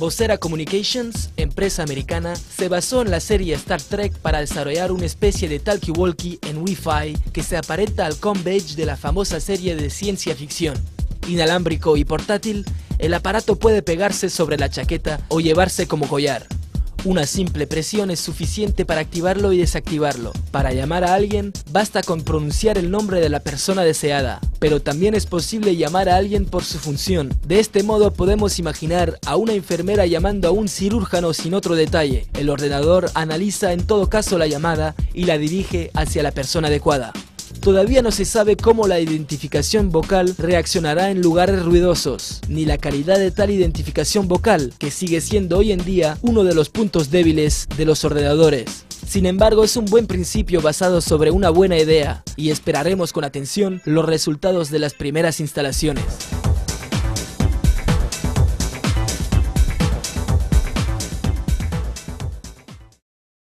Vocera Communications, empresa americana, se basó en la serie Star Trek para desarrollar una especie de talkie-walkie en Wi-Fi que se aparenta al Converge de la famosa serie de ciencia ficción. Inalámbrico y portátil, el aparato puede pegarse sobre la chaqueta o llevarse como collar. Una simple presión es suficiente para activarlo y desactivarlo. Para llamar a alguien, basta con pronunciar el nombre de la persona deseada, pero también es posible llamar a alguien por su función. De este modo podemos imaginar a una enfermera llamando a un cirujano sin otro detalle. El ordenador analiza en todo caso la llamada y la dirige hacia la persona adecuada. Todavía no se sabe cómo la identificación vocal reaccionará en lugares ruidosos, ni la calidad de tal identificación vocal, que sigue siendo hoy en día uno de los puntos débiles de los ordenadores. Sin embargo, es un buen principio basado sobre una buena idea, y esperaremos con atención los resultados de las primeras instalaciones.